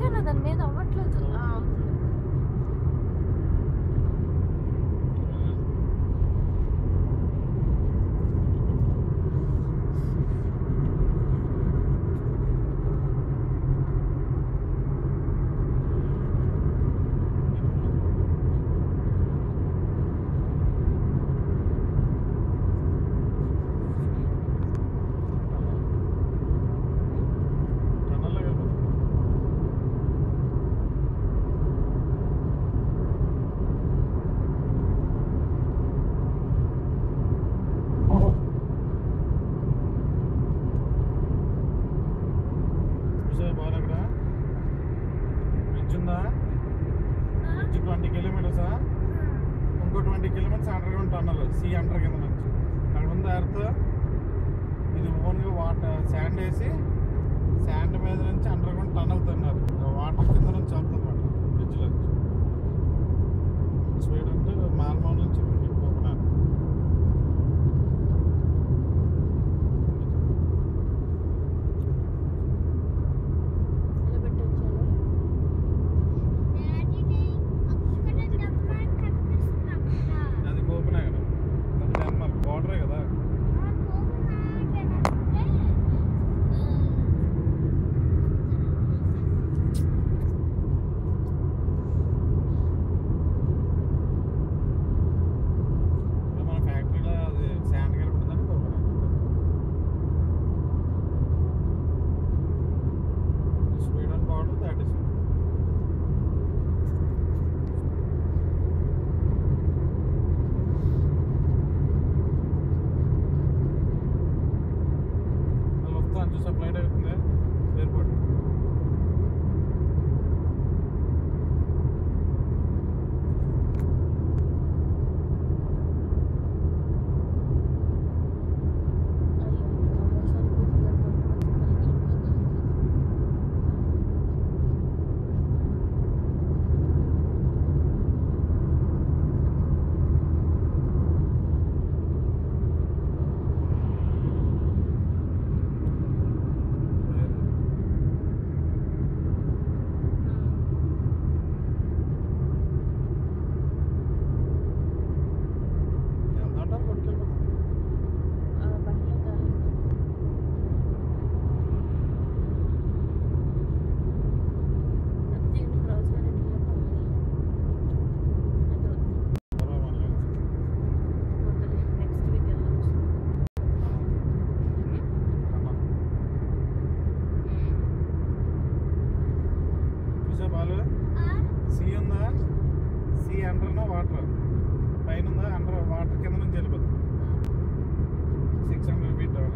ఎక్కాను దాని మీద అవ్వట్లేదు ఇంకో twenty kilometres underground tunnel sea under కింద నుంచి. అక్కడ ఉంది ఎర్త్. ఇది ఓన్గా వాటర్ శాండ్ వేసి శాండ్ మీద నుంచి అండర్ గ్రౌండ్ సీ ఉందా సీ అండర్ వాటర్. పైన ఉందా అండర్ వాటర్ కింద నుంచి వెళ్ళిపోతుంది. Six hundred feet down